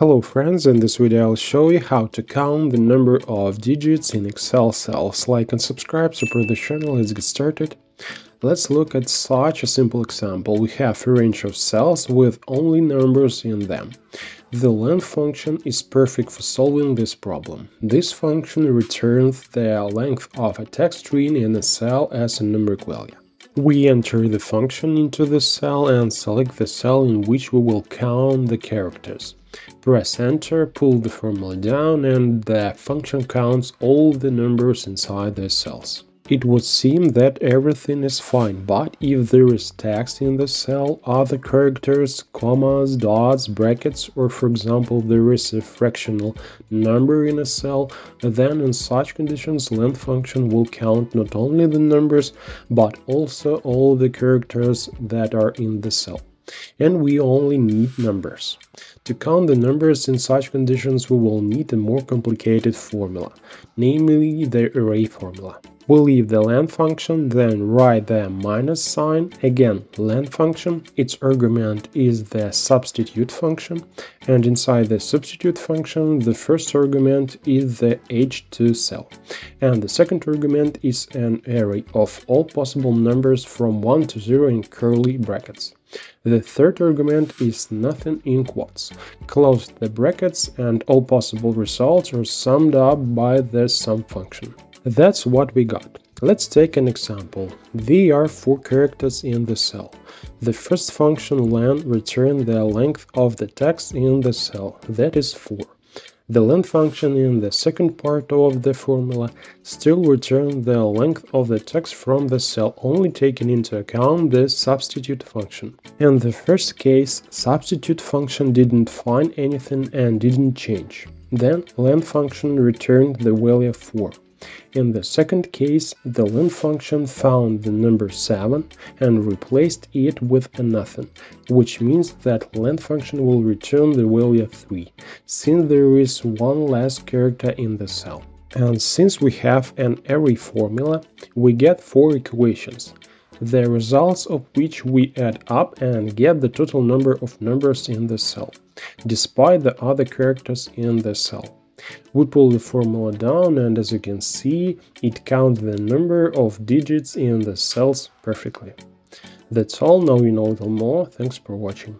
Hello friends, in this video I'll show you how to count the number of digits in Excel cells. Like and subscribe, support the channel, let's get started. Let's look at such a simple example. We have a range of cells with only numbers in them. The length function is perfect for solving this problem. This function returns the length of a text string in a cell as a numeric value. We enter the function into the cell and select the cell in which we will count the characters. Press enter, pull the formula down and the function counts all the numbers inside the cells. It would seem that everything is fine, but if there is text in the cell, other characters, commas, dots, brackets, or for example there is a fractional number in a cell, then in such conditions length function will count not only the numbers, but also all the characters that are in the cell and we only need numbers. To count the numbers in such conditions we will need a more complicated formula, namely the array formula. We'll leave the length function, then write the minus sign, again length function, its argument is the substitute function, and inside the substitute function the first argument is the h2 cell, and the second argument is an array of all possible numbers from 1 to 0 in curly brackets. The third argument is nothing in quotes. Close the brackets and all possible results are summed up by the sum function. That's what we got. Let's take an example. There are four characters in the cell. The first function len returns the length of the text in the cell, that is 4. The len function in the second part of the formula still returns the length of the text from the cell, only taking into account the substitute function. In the first case, substitute function didn't find anything and didn't change. Then len function returned the value 4. In the second case, the len function found the number 7 and replaced it with a nothing, which means that len function will return the value 3, since there is one less character in the cell. And since we have an array formula, we get four equations, the results of which we add up and get the total number of numbers in the cell, despite the other characters in the cell. We pull the formula down and as you can see, it counts the number of digits in the cells perfectly. That's all, now you know a little more, thanks for watching.